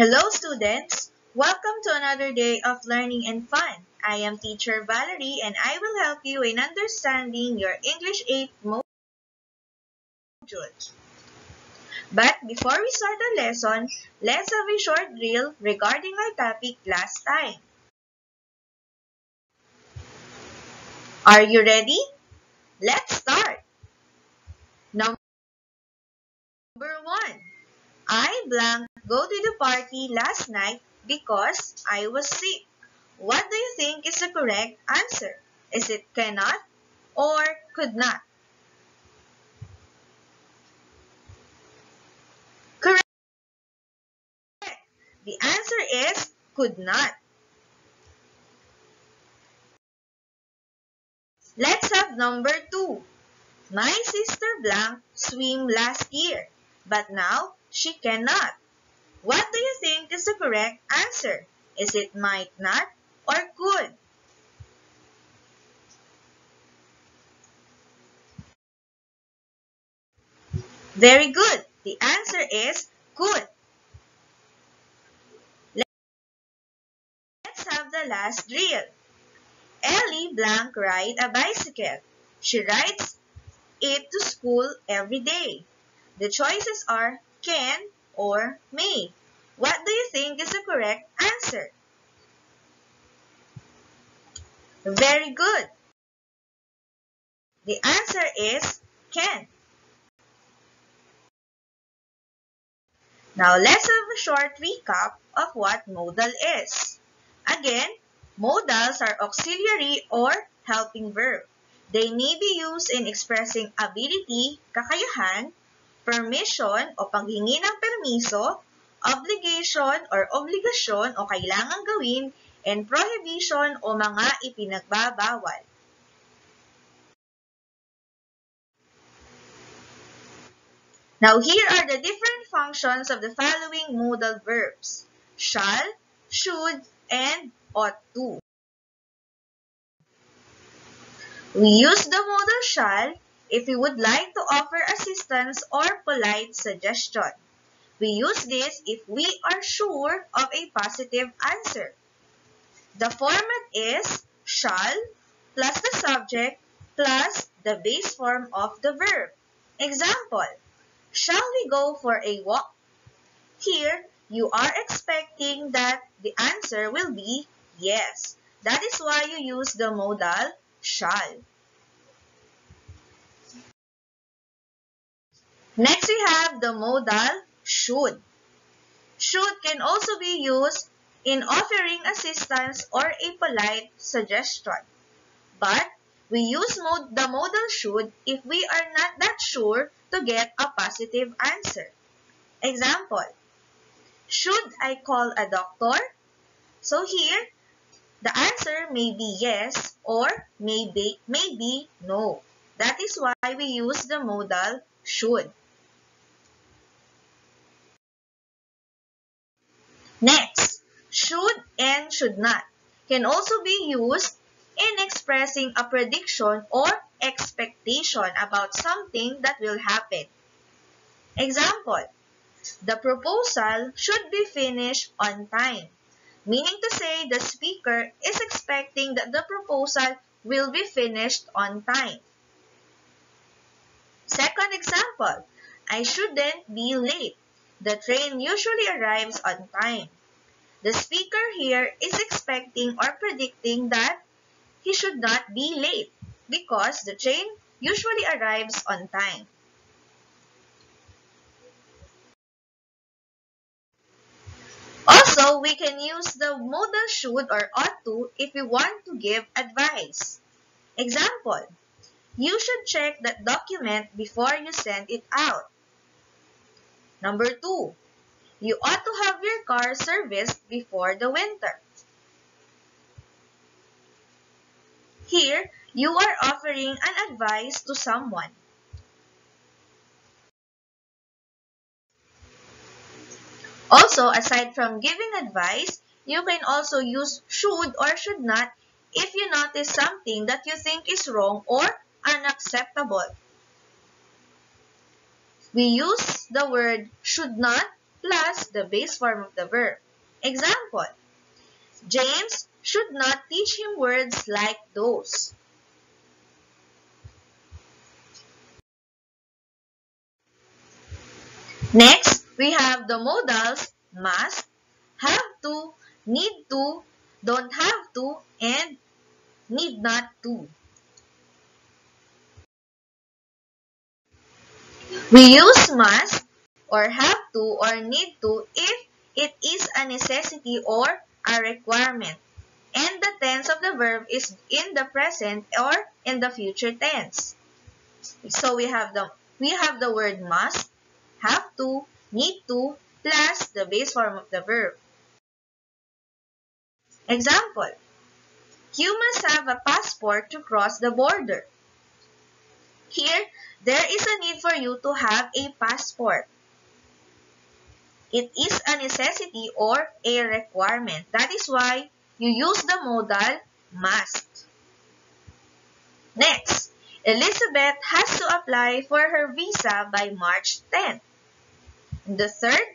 Hello students! Welcome to another day of learning and fun. I am teacher Valerie and I will help you in understanding your English 8 module. But before we start the lesson, let's have a short drill regarding our topic last time. Are you ready? Let's start! Number 1. I blank go to the party last night because I was sick. What do you think is the correct answer? Is it cannot or could not? Correct. The answer is could not. Let's have number two. My sister blank swim last year, but now she cannot. What do you think is the correct answer? Is it might not or could? Very good. The answer is could. Let's have the last drill. Ellie blank ride a bicycle. She rides it to school every day. The choices are can, or may. What do you think is the correct answer? Very good. The answer is can. Now let's have a short recap of what modal is. Again, modals are auxiliary or helping verb. They may be used in expressing ability, kakayahan, permission o paghingi ng permiso, obligation or obligasyon o kailangang gawin, and prohibition o mga ipinagbabawal. Now, here are the different functions of the following modal verbs. Shall, should, and ought to. We use the modal shall if we would like to offer assistance or polite suggestion. We use this if we are sure of a positive answer. The format is shall plus the subject plus the base form of the verb. Example, shall we go for a walk? Here, you are expecting that the answer will be yes. That is why you use the modal shall. Next, we have the modal should. Should can also be used in offering assistance or a polite suggestion. But we use the modal should if we are not that sure to get a positive answer. Example, should I call a doctor? So here, the answer may be yes or maybe, maybe no. That is why we use the modal should. Next, should and should not can also be used in expressing a prediction or expectation about something that will happen. Example, the proposal should be finished on time, meaning to say the speaker is expecting that the proposal will be finished on time. Second example, I shouldn't be late. The train usually arrives on time. The speaker here is expecting or predicting that he should not be late because the train usually arrives on time. Also, we can use the modal should or ought to if we want to give advice. Example, you should check that document before you send it out. Number two, you ought to have your car serviced before the winter. Here, you are offering an advice to someone. Also, aside from giving advice, you can also use should or should not if you notice something that you think is wrong or unacceptable. We use the word should not plus the base form of the verb. Example, James should not teach him words like those. Next, we have the modals must, have to, need to, don't have to, and need not to. We use must or have to or need to if it is a necessity or a requirement and the tense of the verb is in the present or in the future tense. So we have the we have the word must, have to, need to, plus the base form of the verb. Example, you must have a passport to cross the border. Here, there is a need for you to have a passport. It is a necessity or a requirement. That is why you use the modal must. Next, Elizabeth has to apply for her visa by March 10. The third,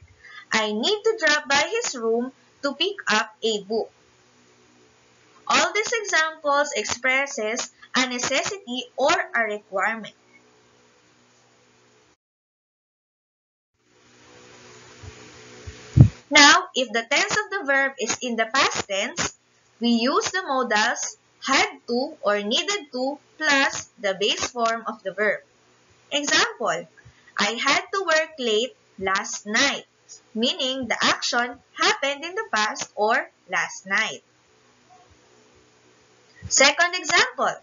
I need to drop by his room to pick up a book. All these examples expresses a necessity or a requirement. If the tense of the verb is in the past tense, we use the modals had to or needed to plus the base form of the verb. Example, I had to work late last night, meaning the action happened in the past or last night. Second example,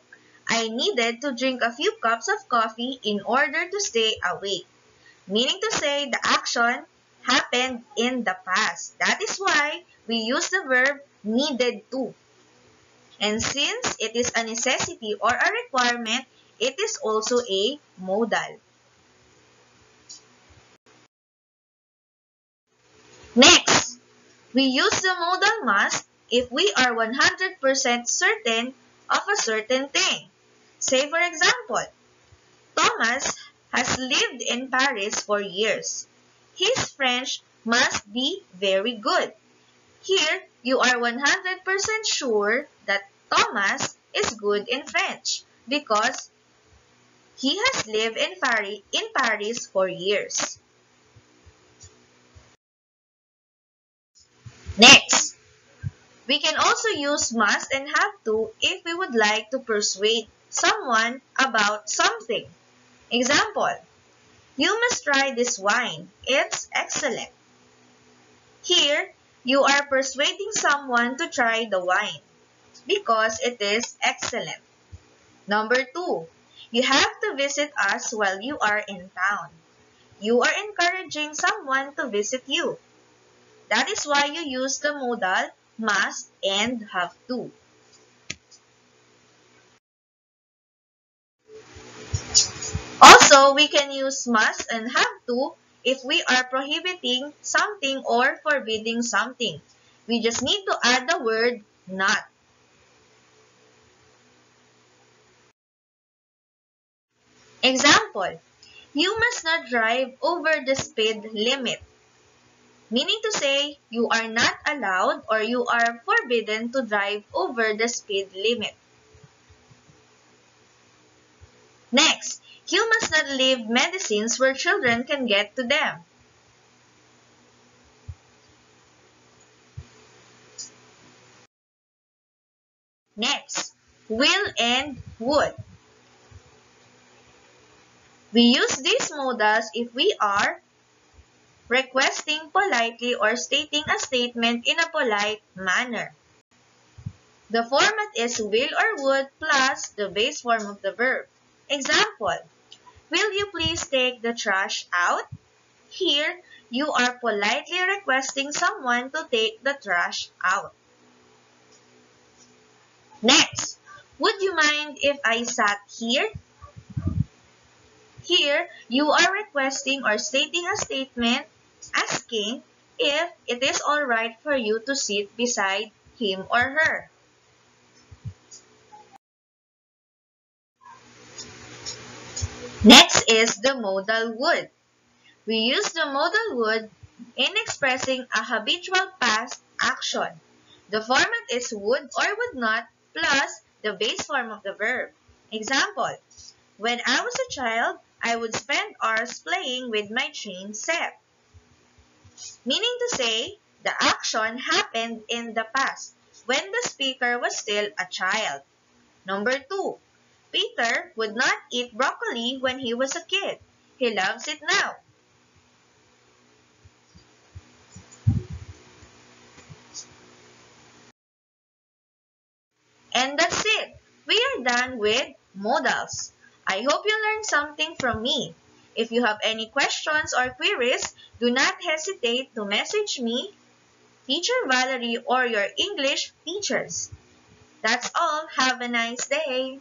I needed to drink a few cups of coffee in order to stay awake, meaning to say the action happened in the past. That is why we use the verb needed to. And since it is a necessity or a requirement, it is also a modal. Next, we use the modal must if we are 100% certain of a certain thing. Say for example, Thomas has lived in Paris for years. His French must be very good. Here, you are 100% sure that Thomas is good in French because he has lived in Paris, in Paris for years. Next, we can also use must and have to if we would like to persuade someone about something. Example, you must try this wine. It's excellent. Here, you are persuading someone to try the wine because it is excellent. Number two, you have to visit us while you are in town. You are encouraging someone to visit you. That is why you use the modal must and have to. Also, we can use must and have to if we are prohibiting something or forbidding something. We just need to add the word not. Example, you must not drive over the speed limit. Meaning to say, you are not allowed or you are forbidden to drive over the speed limit. Next, you must not leave medicines where children can get to them. Next, will and would. We use these modals if we are requesting politely or stating a statement in a polite manner. The format is will or would plus the base form of the verb. Example, Will you please take the trash out? Here, you are politely requesting someone to take the trash out. Next, would you mind if I sat here? Here, you are requesting or stating a statement asking if it is alright for you to sit beside him or her. Next is the modal would. We use the modal would in expressing a habitual past action. The format is would or would not plus the base form of the verb. Example, when I was a child, I would spend hours playing with my train set. Meaning to say, the action happened in the past when the speaker was still a child. Number two, Peter would not eat broccoli when he was a kid. He loves it now. And that's it. We are done with modals. I hope you learned something from me. If you have any questions or queries, do not hesitate to message me, Teacher Valerie, or your English teachers. That's all. Have a nice day.